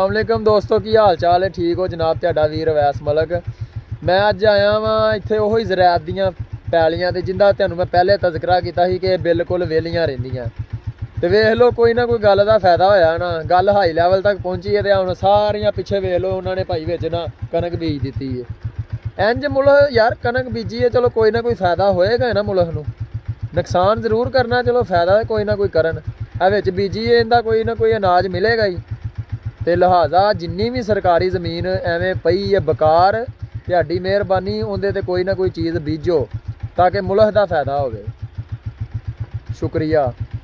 ਅਸਲਾਮੁਅਲੈਕਮ ਦੋਸਤੋ, ਕੀ ਹਾਲ ਚਾਲ ਹੈ? ਠੀਕ ਹੋ ਜਨਾਬ ਤੁਹਾਡਾ ਵੀਰ ਵੈਸ ਮਲਕ। ਮੈਂ ਅੱਜ ਆਇਆ ਵਾਂ ਇੱਥੇ ਉਹੋ ਹੀ ਜ਼ਰਾਤ ਦੀਆਂ ਪੈਲੀਆਂ ਤੇ, ਜਿੰਦਾ ਤੁਹਾਨੂੰ ਮੈਂ ਪਹਿਲੇ ਤਜ਼ਕਰਾ ਕੀਤਾ ਸੀ ਕਿ ਬਿਲਕੁਲ ਵੇਲੀਆਂ ਰਹਿੰਦੀਆਂ। ਤੇ ਵੇਖ ਲਓ, ਕੋਈ ਨਾ ਕੋਈ ਗੱਲ ਦਾ ਫਾਇਦਾ ਹੋਇਆ ਨਾ। ਗੱਲ ਹਾਈ ਲੈਵਲ ਤੱਕ ਪਹੁੰਚੀ ਹੈ ਤੇ ਹੁਣ ਸਾਰੀਆਂ ਪਿੱਛੇ ਵੇਖ ਲਓ, ਉਹਨਾਂ ਨੇ ਭਾਈ ਵਿੱਚ ਨਾ ਕਣਕ ਬੀਜ ਦਿੱਤੀ ਹੈ। ਇੰਜ ਮੁਲਕ ਯਾਰ ਕਣਕ ਬੀਜੀ ਹੈ, ਚਲੋ ਕੋਈ ਨਾ ਕੋਈ ਫਾਇਦਾ ਹੋਏਗਾ ਨਾ ਮੁਲਕ ਨੂੰ। ਨੁਕਸਾਨ ਜ਼ਰੂਰ ਕਰਨਾ, ਚਲੋ ਫਾਇਦਾ ਕੋਈ ਨਾ ਕੋਈ ਕਰਨ। ਆ ਵਿੱਚ ਬੀਜੀ ਇਹਦਾ ਕੋਈ ਨਾ ਕੋਈ ਅਨਾਜ ਮਿਲੇਗਾ ਹੀ। ਤੇ ਲਿਹਾਜ਼ਾ ਜਿੰਨੀ ਵੀ ਸਰਕਾਰੀ ਜ਼ਮੀਨ ਐਵੇਂ ਪਈ ਹੈ ਬਕਾਰ, ਤੁਹਾਡੀ ਮਿਹਰਬਾਨੀ, ਉਹਦੇ ਤੇ ਕੋਈ ਨਾ ਕੋਈ ਚੀਜ਼ ਬੀਜੋ ਤਾਂ ਕਿ ਮੁਲਕ ਦਾ ਫਾਇਦਾ ਹੋਵੇ। ਸ਼ੁਕਰੀਆ।